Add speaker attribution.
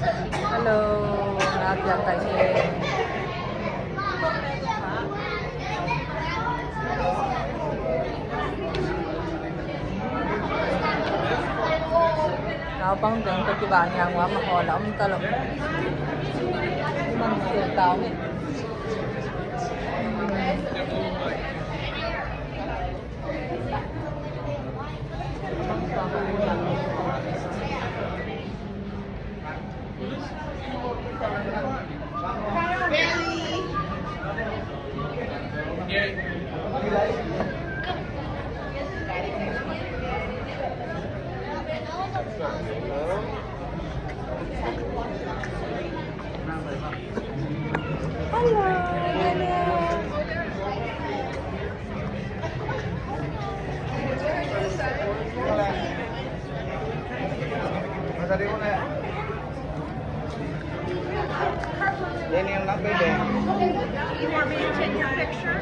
Speaker 1: hello आप जाता है nó băng đường tôi cái ba nhà quá mà họ là ông mang là mình này Hello,
Speaker 2: Then.
Speaker 3: You want me to take your picture?